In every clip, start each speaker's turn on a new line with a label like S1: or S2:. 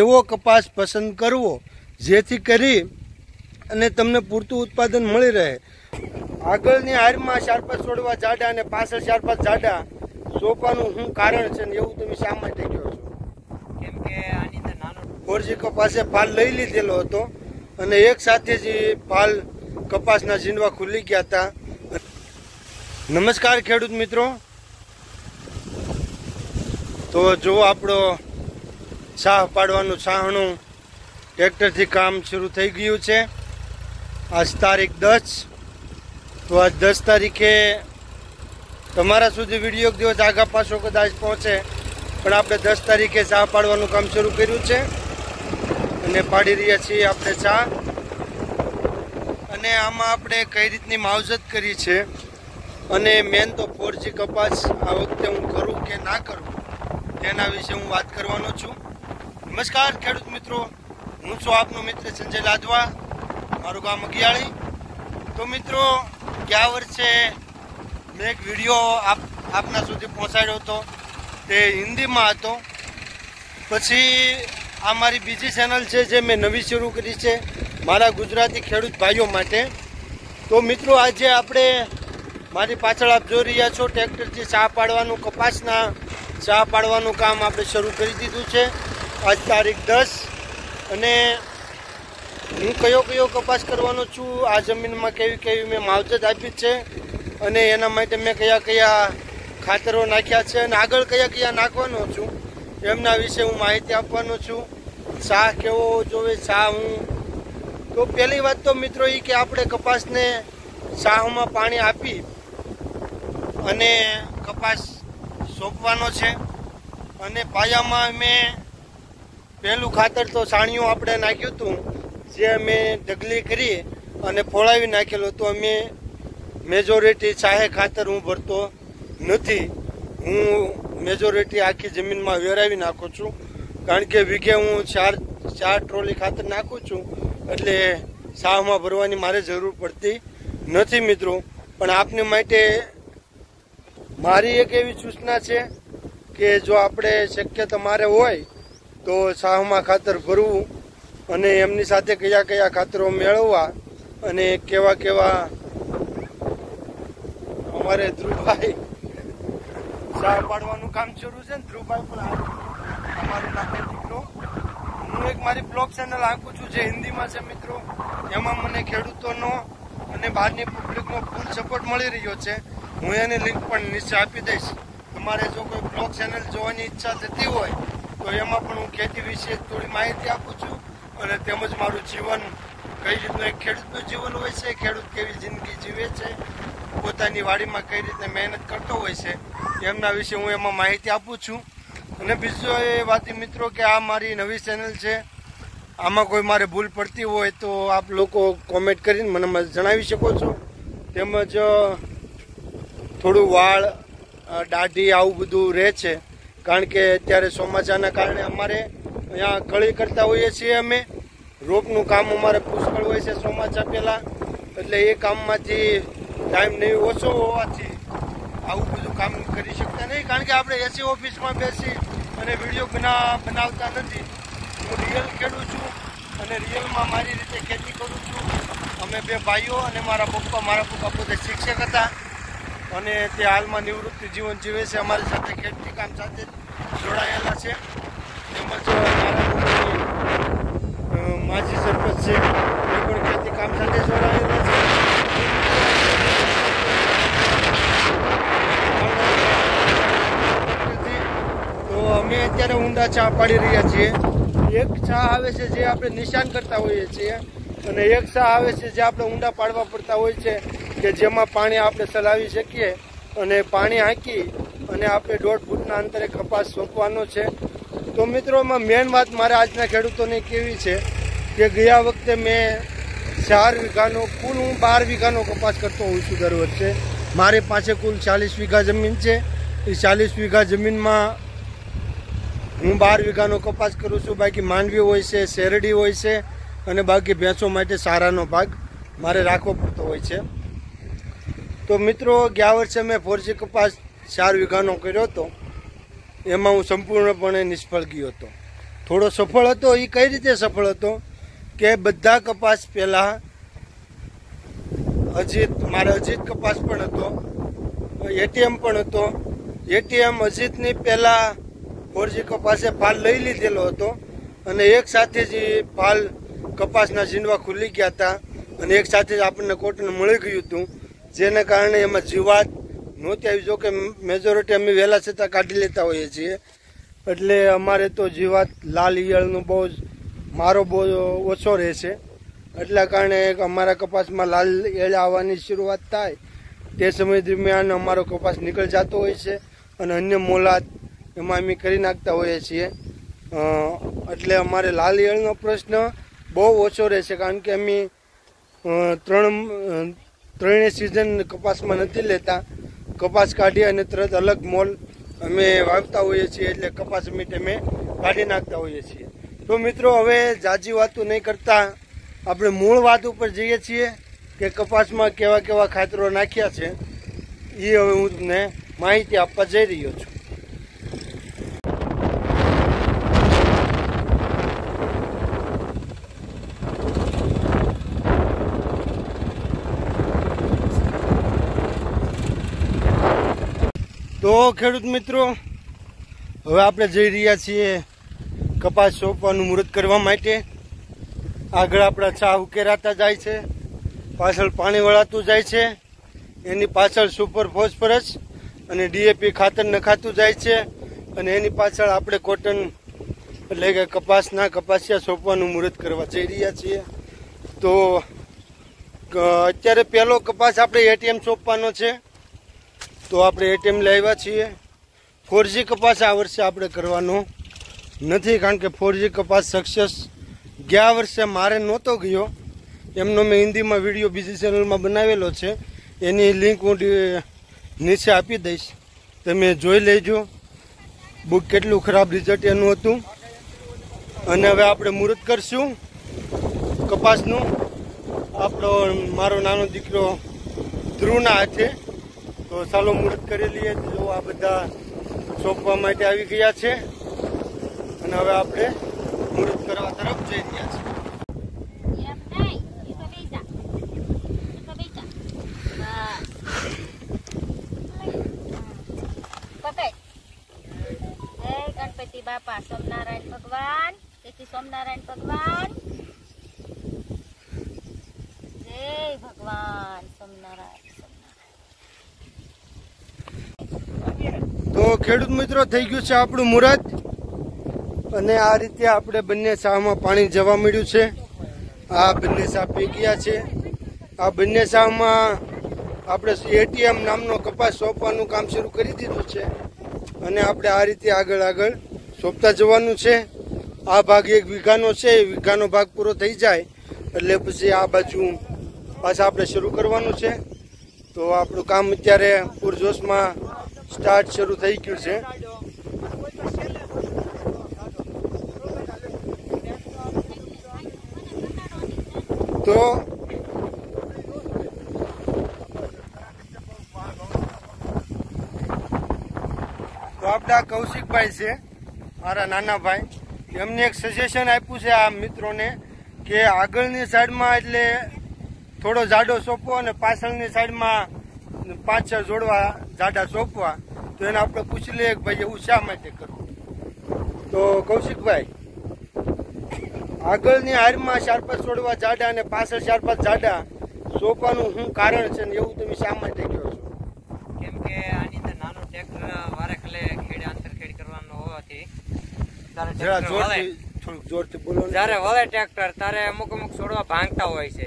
S1: એવો કપાસ પસંદ કરવો જેથી કરી અને તમને પૂરતું ઉત્પાદન મળી રહે. આગળની હારમાં ચાર પાંચ છોડવા જાડા અને પાછળ ચાર પાંચ જાડા. સોંપવાનું શું કારણ છે ને એવું તમે શા માટે કહો છો?
S2: કેમ કે આની અંદર નાનો
S1: કપાસે ફાલ લઈ લીધેલો હતો અને એક સાથે જ ફાલ કપાસના ઝીંડવા ખુલી ગયા હતા. નમસ્કાર ખેડૂત મિત્રો. તો જો આપણો છાહ પાડવાનું છાહણું ટ્રેક્ટરથી કામ શરૂ થઈ ગયું છે. આજ તારીખ દસ. તો આજ દસ તારીખે તમારા સુધી વીડિયો દિવસ આગા પાછો કદાચ પહોંચે, પણ આપણે દસ તારીખે ચા પાડવાનું કામ શરૂ કર્યું છે. અને પાડી રહ્યા છીએ આપણે ચા અને આમાં આપણે કઈ રીતની માવજત કરી છે? અને મેન તો ફોરજી કપાસ આ વખતે હું કરું કે ના કરું, તેના વિશે હું વાત કરવાનો છું. નમસ્કાર, ખેડૂત મિત્રો. હું છું આપનો મિત્ર સંજય લાદવા મારું ગામ અગિયાળી. તો મિત્રો, ગયા વર્ષે મેં એક વીડિયો આપ, આપના સુધી પહોંચાડ્યો હતો. તે હિન્દીમાં હતો. પછી આ મારી બીજી ચેનલ છે જે મેં નવી શરૂ કરી છે, મારા ગુજરાતી ખેડૂત ભાઈઓ માટે. તો મિત્રો, આજે આપણે મારી પાછળ આપ જોઈ રહ્યા છો, ટ્રેક્ટરથી ચા પાડવાનું, કપાસના ચા પાડવાનું કામ આપણે શરૂ કરી દીધું છે. આજ તારીખ દસ અને હું કયો કયો કપાસ કરવાનો છું, આ જમીનમાં કેવી કેવી મેં માવજત આપી છે અને એના માટે મેં કયા કયા ખાતરો નાખ્યા છે અને આગળ કયા કયા નાખવાનો છું, એમના વિશે હું માહિતી આપવાનો છું. ચા કેવો જોવે? ચા હું તો પહેલી વાત તો મિત્રો એ કે આપણે કપાસને ચાહમાં પાણી આપી અને કપાસ સોંપવાનો છે અને પાયામાં મેં પહેલું ખાતર તો સાણિયું આપણે નાખ્યું હતું, જે અમે ઢગલી કરી અને ફોળાવી નાખેલું હતું. અમે મેજોરિટી ચાહે ખાતર હું ભરતો નથી. હું મેજોરિટી આખી જમીનમાં વેરાવી નાખું છું. કારણ કે વીઘે હું ચાર ચાર ટ્રોલી ખાતર નાખું છું, એટલે સાહમાં ભરવાની મારે જરૂર પડતી નથી મિત્રો. પણ આપને માટે મારી એક એવી સૂચના છે કે જો આપણે શક્ય તમારે હોય તો સાહમાં ખાતર ભરવું અને એમની સાથે કયા કયા ખાતરો મેળવવા અને કેવા કેવા અમારે ધ્રુવભાઈ ચા પાડવાનું કામ શરૂ છે ને, ધ્રુવભાઈ પણ અમારું નાનો દીકરો હું એક મારી બ્લોગ ચેનલ આંકું છું જે હિન્દીમાં છે, મિત્રો. એમાં મને ખેડૂતોનો અને બહારની પબ્લિકનો ફૂલ સપોર્ટ મળી રહ્યો છે. હું એની લિંક પણ નીચે આપી દઈશ. તમારે જો કોઈ બ્લોગ ચેનલ જોવાની ઈચ્છા થતી હોય તો એમાં પણ હું ખેતી વિશે થોડી માહિતી આપું છું અને તેમજ મારું જીવન કઈ રીતનું એક ખેડૂતનું જીવન હોય છે, ખેડૂત કેવી જિંદગી જીવે છે, પોતાની વાડીમાં કઈ રીતે મહેનત કરતો હોય છે, એમના વિશે હું એમાં માહિતી આપું છું. અને બીજો એ વાત મિત્રો કે આ મારી નવી ચેનલ છે, આમાં કોઈ મારે ભૂલ પડતી હોય તો આપ લોકો કોમેન્ટ કરીને મને જણાવી શકો છો. તેમજ થોડું વાળ દાઢી આવું બધું રહે છે. કારણ કે અત્યારે ચોમાસાના કારણે અમારે અહીંયા કળી કરતા હોઈએ છીએ અમે. રોપનું કામ અમારે પુષ્કળ હોય છે ચોમાસા પહેલાં. એટલે એ કામમાંથી ટાઈમ નહીં ઓછો હોવાથી આવું બધું કામ કરી શકતા નહીં. કારણ કે આપણે એસી ઓફિસમાં બેસી અને વીડિયો બના, બનાવતા નથી. હું રિયલ ખેડું છું અને રિયલમાં મારી રીતે ખેતી કરું છું. અમે બે ભાઈઓ અને મારા પપ્પા. મારા પપ્પા પોતે શિક્ષક હતા. અને તે હાલમાં નિવૃત્તિ જીવન જીવે છે. અમારી સાથે ખેતી કામ સાથે જોડાયેલા છે. તેમજ માજી સરપંચ છે. એ પણ ખેતી કામ સાથે જોડાયેલા છે. તો અમે અત્યારે ઊંડા ચા પાડી રહ્યા છીએ. એક ચા આવે છે જે આપણે નિશાન કરતા હોઈએ છીએ અને એક ચા આવે છે જે આપણે ઊંડા પાડવા પડતા હોય છે. કે જેમાં પાણી આપણે ચલાવી શકીએ અને પાણી હાંકી અને આપણે દોઢ ફૂટના અંતરે કપાસ સોંપવાનો છે. તો મિત્રોમાં મેન વાત મારા આજના ખેડૂતોની કેવી છે કે ગયા વખતે મેં ચાર વીઘાનો, કુલ હું બાર વીઘાનો કપાસ કરતો હોઉં છું દર વર્ષે. મારી પાસે કુલ ચાલીસ વીઘા જમીન છે. એ ચાલીસ વીઘા જમીનમાં હું બાર વીઘાનો કપાસ કરું છું. બાકી માંડવી હોય છે, શેરડી હોય છે અને બાકી ભેંસો માટે સારાનો ભાગ મારે રાખવો પડતો હોય છે. તો મિત્રો, ગયા વર્ષે મેં ફોરજી કપાસ ચાર વીઘાનો કર્યો હતો. એમાં હું સંપૂર્ણપણે નિષ્ફળ ગયો હતો. થોડો સફળ હતો એ કઈ રીતે સફળ હતો? કે બધા કપાસ પહેલાં અજીત, મારે અજીત કપાસ પણ હતો, એટીએમ પણ હતો. એટીએમ અજીતની પહેલાં ફોરજી કપાસે ફાલ લઈ લીધેલો હતો અને એક સાથે જ ફાલ કપાસના ઝીંડવા ખુલી ગયા હતા અને એક સાથે જ આપણને કોટન મળી ગયું હતું. જેને કારણે એમાં જીવાત નહોતી આવી. જો કે મેજોરિટી અમે વહેલા છતાં કાઢી લેતા હોઈએ છીએ. એટલે અમારે તો જીવાત લાલ ઈયળનો બહુ જ, મારો બહુ ઓછો રહે છે એટલા કારણે અમારા કપાસમાં લાલ ઈયળ આવવાની શરૂઆત થાય. તે સમય દરમિયાન અમારો કપાસ નીકળી જતો હોય છે અને અન્ય મોલાદ એમાં અમે કરી નાખતા હોઈએ છીએ. એટલે અમારે લાલ ઈયળનો પ્રશ્ન બહુ ઓછો રહે છે કારણ કે અમે ત્રણ ત્રણેય સિઝન કપાસમાં નથી લેતા. કપાસ કાઢી અને તરત અલગ મોલ અમે વાવતા હોઈએ છીએ એટલે કપાસ મીટ અમે કાઢી નાખતા હોઈએ છીએ. તો મિત્રો, હવે જાજી વાતો નહીં કરતા. આપણે મૂળ વાત ઉપર જઈએ છીએ કે કપાસમાં કેવા કેવા ખાતરો નાખ્યા છે. એ હવે હું તમને માહિતી આપવા જઈ રહ્યો છું. તો ખેડૂત મિત્રો, હવે આપણે જઈ રહ્યા છીએ કપાસ સોંપવાનું મુહૂર્ત કરવા માટે. આગળ આપણા ચા ઉકેરાતા જાય છે, પાછળ પાણી વળાતું જાય છે, એની પાછળ સુપર ફોસ્ફરસ અને ડીએપી ખાતર નખાતું જાય છે, અને એની પાછળ આપણે કોટન, એટલે કે કપાસના કપાસિયા સોંપવાનું મુહૂર્ત કરવા જઈ રહ્યા છીએ. તો અત્યારે પહેલો કપાસ આપણે એટીએમ સોંપવાનો છે. તો આપણે એટીએમ લાવ્યા છીએ. ફોરજી કપાસ આ વર્ષે આપણે કરવાનો નથી, કારણ કે ફોરજી કપાસ સક્સેસ ગયા વર્ષે મારે નહોતો ગયો. એમનો મેં હિન્દીમાં વીડિયો બીજી ચેનલમાં બનાવેલો છે. એની લિંક હું નીચે આપી દઈશ. તમે જોઈ લેજો. બુક કેટલું ખરાબ રિઝલ્ટ એનું હતું. અને હવે આપણે મુહૂર્ત કરશું કપાસનું. આપણો મારો નાનો દીકરો ધ્રુવના હાથે તો ચાલો મુહૂર્ત કરી લઈએ. જો આ બધા સોંપવા માટે આવી ગયા છે. અને હવે આપણે મુહૂર્ત કરવા તરફ જઈ રહ્યા છીએ.
S3: બાપા, સોમનારાયણ ભગવાન, તેથી સોમનારાયણ ભગવાન જય ભગવાન સોમનારાયણ સોમનારાયણ.
S1: તો ખેડૂત મિત્રો, થઈ ગયું છે આપણું મુહૂર્ત અને આ રીતે આપણે બંને શાહમાં પાણી જવા મળ્યું છે. આ બંને શાહ પી ગયા છે. આ બંને શાહમાં આપણે એટીએમ નામનો કપાસ સોંપવાનું કામ શરૂ કરી દીધું છે. અને આપણે આ રીતે આગળ આગળ સોંપતા જવાનું છે. આ ભાગ એક વીઘાનો છે. એ વીઘાનો ભાગ પૂરો થઈ જાય. એટલે પછી આ બાજુ પાછા આપણે શરૂ કરવાનું છે. તો આપણું કામ અત્યારે પૂરજોશમાં સ્ટાર્ટ શરૂ થઈ ગયું છે. તો તો કૌશિકભાઈ છે, મારા નાના ભાઈ એમને એક સજેશન આપ્યું છે આ મિત્રોને કે આગળની સાઈડમાં એટલે થોડો જાડો સોંપો અને પાછળની સાઈડમાં પાંચ છ જોડવા જાડા સોંપવા તો એને આપણે પૂછી લઈએ કે ભાઈ એવું શા માટે કરવું? તો કૌશિકભાઈ આગળની હારમાં ચાર પાંચ છોડવા જાડા અને પાછળ ચાર પાંચ જાડા સોંપવાનું શું કારણ છે ને એવું તમે શા માટે કહો છો?
S2: કેમ કે આની અંદર નાનો ટ્રેક્ટર વારે ખલે ખેડે આંતર ખેડ કરવાનો હોવાથી જયારે વળે. ટ્રેક્ટર ત્યારે અમુક અમુક છોડવા ભાંગતા હોય છે.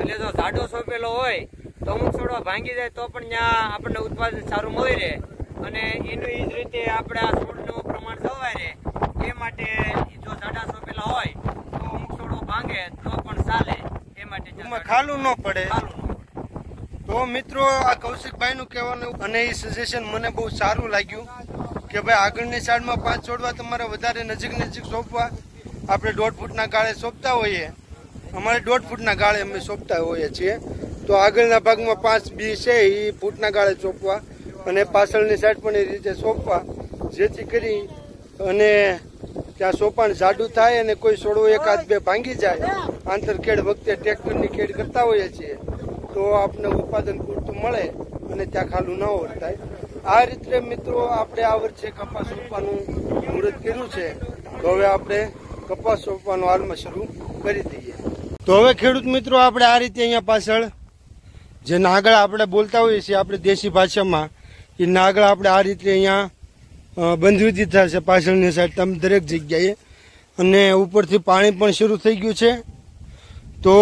S2: એટલે જો જાડો સોંપેલો હોય તો અમુક છોડવા ભાંગી જાય તો પણ ત્યાં આપણને ઉત્પાદન સારું મળી રહે. અને એનું એ જ રીતે આપણે આ છોડનું પ્રમાણ જળવાય રહે. એ માટે જો સાડા સો પેલા હોય તો અમુક છોડો ભાંગે તો પણ ચાલે. એ માટે
S1: ખાલું ન પડે. તો મિત્રો આ કૌશિકભાઈ નું કહેવાનું અને એ સજેશન મને બહુ સારું લાગ્યું કે ભાઈ આગળની સાઈડમાં પાંચ છોડવા તમારે વધારે નજીક નજીક સોંપવા. આપણે દોઢ ફૂટના ગાળે સોંપતા હોઈએ. અમારે દોઢ ફૂટના ગાળે અમે સોંપતા હોઈએ છીએ. તો આગળના ભાગમાં પાંચ બી છે, એ ફૂટના ગાળે ચોપવા અને પાછળની સાઈડ પણ એ રીતે સોંપવા, જેથી કરી અને ત્યાં સોપાણ જાડું થાય અને કોઈ છોડવો એકાદ બે ભાંગી જાય. આંતરખેડ વખતે ટ્રેક્ટરની ખેડ કરતા હોઈએ છીએ. તો આપને ઉત્પાદન પૂરતું મળે અને ત્યાં ખાલું ન વર્તાય આ રીતે મિત્રો આપણે આ વર્ષે કપાસ સોંપવાનું મુહૂર્ત કર્યું છે. તો હવે આપણે કપાસ સોંપવાનું હાલમાં શરૂ કરી દઈએ. તો હવે ખેડૂત મિત્રો, આપણે આ રીતે અહીંયા પાછળ જે નાગળ આપણે બોલતા હોઈએ છીએ આપણે દેશી ભાષામાં, એ નાગળ આપણે આ રીતે અહીંયા બંધવી દીધા છે પાછળની સાઈડ, તમે દરેક જગ્યાએ. અને ઉપરથી પાણી પણ શરૂ થઈ ગયું છે. તો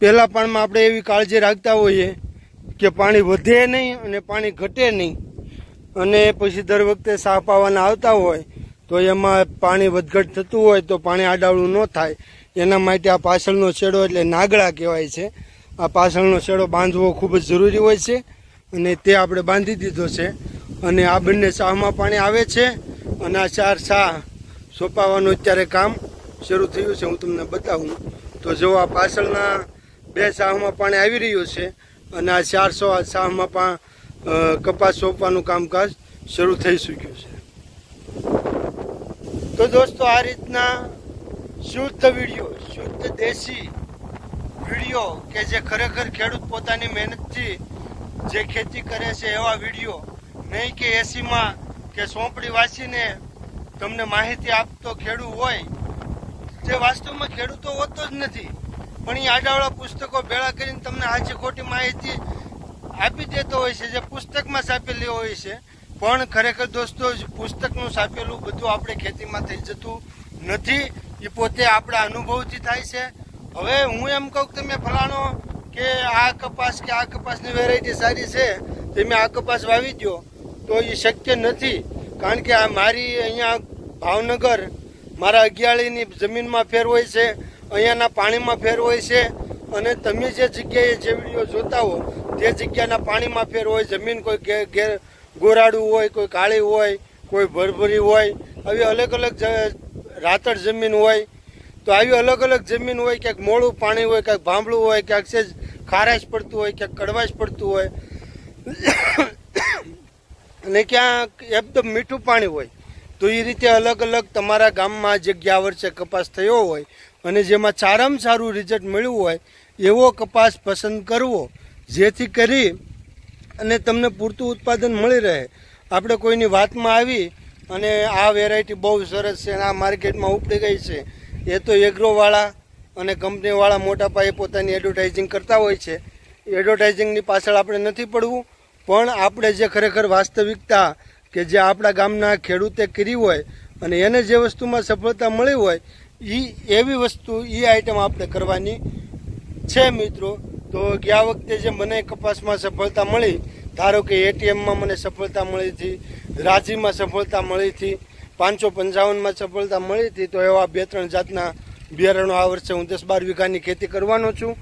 S1: પહેલાં પાણીમાં આપણે એવી કાળજી રાખતા હોઈએ કે પાણી વધે નહીં અને પાણી ઘટે નહીં. અને પછી દર વખતે સાફ આવવાના આવતા હોય, તો એમાં પાણી વધઘટ થતું હોય તો પાણી આડાવડું ન થાય. એના માટે આ પાછળનો છેડો એટલે નાગડા કહેવાય છે. આ પાછળનો છેડો બાંધવો ખૂબ જ જરૂરી હોય છે અને તે આપણે બાંધી દીધો છે. અને આ બંને શાહમાં પાણી આવે છે અને આ ચાર શાહ સોંપાવાનું અત્યારે કામ શરૂ થયું છે. હું તમને બતાવું. તો જો આ પાછળના બે શાહમાં પાણી આવી રહ્યું છે અને આ ચારસો શાહમાં પણ કપાસ સોંપવાનું કામકાજ શરૂ થઈ ચૂક્યું છે. તો દોસ્તો, આ રીતના શુદ્ધ વીડિયો, શુદ્ધ દેશી વીડિયો કે જે ખરેખર ખેડૂત પોતાની મહેનતથી જે ખેતી કરે છે એવા વીડિયો. નહીં કે એસીમાં કે સોંપડી વાંચીને તમને માહિતી આપતો ખેડૂત હોય. જે વાસ્તવમાં ખેડૂતો હોતો જ નથી. પણ એ આડાવાળા પુસ્તકો ભેળા કરીને તમને આજે ખોટી માહિતી આપી દેતો હોય છે, જે પુસ્તકમાં છાપેલી હોય છે. પણ ખરેખર દોસ્તો પુસ્તકનું છાપેલું બધું આપણે ખેતીમાં થઈ જતું નથી. એ પોતે આપણા અનુભવથી થાય છે. હવે હું એમ કહું તમે ફલાણો કે આ કપાસ કે આ કપાસની વેરાયટી સારી છે, તમે આ કપાસ વાવી દો તો એ શક્ય નથી, કારણ કે આ મારી અહીંયા ભાવનગર, મારા અગિયાળીની જમીનમાં ફેર હોય છે, અહીંયાના પાણીમાં ફેર હોય છે, અને તમે જે જગ્યાએ જે વીડિયો જોતા હો, તે જગ્યાના પાણીમાં ફેર હોય, જમીન કોઈ ઘેર ગોરાડું હોય, કોઈ કાળી હોય, કોઈ ભરભરી હોય, આવી અલગ અલગ રાતળ જમીન હોય તો આવી અલગ અલગ જમીન હોય, ક્યાંક મોડું પાણી હોય, ક્યાંક ભાંભળું હોય, ક્યાંક સેજ ખારાશ પડતું હોય, ક્યાંક કડવાશ પડતું હોય. અને ક્યાંક એકદમ મીઠું પાણી હોય, તો એ રીતે અલગ અલગ તમારા ગામમાં જે ગયા વર્ષે કપાસ થયો હોય અને જેમાં સારામાં સારું રિઝલ્ટ મળ્યું હોય, એવો કપાસ પસંદ કરવો, જેથી કરી અને તમને પૂરતું ઉત્પાદન મળી રહે. આપણે કોઈની વાતમાં આવી અને આ વેરાયટી બહુ સરસ છે અને આ માર્કેટમાં ઉપડી ગઈ છે. એ તો એગ્રોવાળા અને કંપનીવાળા મોટા પાયે પોતાની એડવર્ટાઇઝિંગ કરતા હોય છે. એડવર્ટાઇઝિંગની પાછળ આપણે નથી પડવું, પણ આપણે જે ખરેખર વાસ્તવિકતા કે જે આપણા ગામના ખેડૂતે કરી હોય અને એને જે વસ્તુમાં સફળતા મળી હોય એ એવી વસ્તુ એ આઈટમ આપણે કરવાની છે મિત્રો. તો ગયા વખતે જે મને કપાસમાં સફળતા મળી, ધારો કે એટીએમમાં મને સફળતા મળી હતી, રાજીમાં સફળતા મળી હતી પાંચસો પંચાવનમાં સફળતા મળી હતી, તો એવા બે ત્રણ જાતના બિયારણો આ વર્ષે હું દસ બાર વીઘાની ખેતી કરવાનો છું.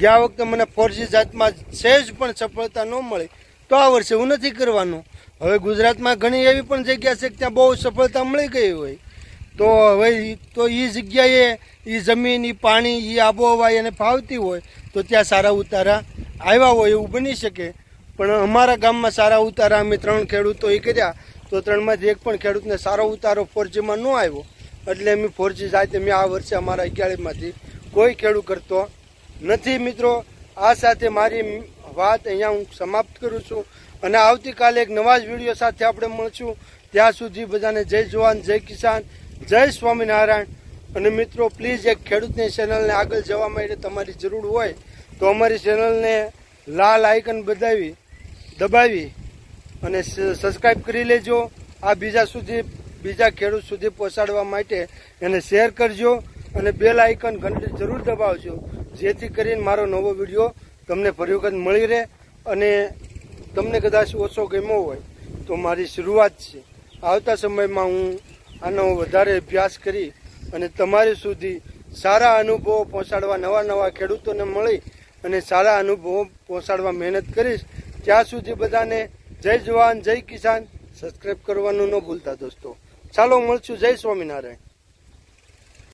S1: ગયા વખતે મને ફોરજી જાતમાં સહેજ પણ સફળતા ન મળી, તો આ વર્ષે હું નથી કરવાનું. હવે ગુજરાતમાં ઘણી એવી પણ જગ્યા છે કે ત્યાં બહુ સફળતા મળી ગઈ હોય. તો હવે તો એ જગ્યાએ એ જમીન એ પાણી એ આબોહવા એને ફાવતી હોય, તો ત્યાં સારા ઉતારા આવ્યા હોય એવું બની શકે. પણ અમારા ગામમાં સારા ઉતારા અમે ત્રણ ખેડૂતો એ કર્યા તો ત્રણમાંથી એક પણ ખેડૂતને સારો ઉતારો ફોરજીમાં ન આવ્યો, એટલે અમે ફોરજી જાય મેં આ વર્ષે અમારા અગિયારમાંથી કોઈ ખેડૂત કરતો નથી. મિત્રો, આ સાથે મારી વાત અહીંયા હું સમાપ્ત કરું છું અને આવતીકાલે એક નવા જ વીડિયો સાથે આપણે મળશું. ત્યાં સુધી બધાને જય જવાન, જય કિસાન, જય સ્વામિનારાયણ. અને મિત્રો પ્લીઝ એક ખેડૂતની ચેનલને આગળ જવા માટે તમારી જરૂર હોય તો અમારી ચેનલને લાલ આઇકન બધાવી દબાવી અને સબસ્ક્રાઈબ કરી લેજો. આ બીજા સુધી બીજા ખેડૂત સુધી પહોંચાડવા માટે એને શેર કરજો અને બેલ આઇકન ઘંટી જરૂર દબાવજો. જેથી કરીને મારો નવો વીડિયો તમને ફરી વખત મળી રહે અને તમને કદાચ ઓછો ગમ્યો હોય તો મારી શરૂઆત છે. આવતા સમયમાં હું આનો વધારે અભ્યાસ કરી અને તમારી સુધી સારા અનુભવો પહોંચાડવા નવા નવા ખેડૂતોને મળી અને સારા અનુભવો પહોંચાડવા મહેનત કરીશ. ત્યાં સુધી બધાને જય જવાન જય કિસાન. સબસ્ક્રાઈબ કરવાનું ન ભૂલતા દોસ્તો. ચાલો મળશું. જય સ્વામિનારાયણ.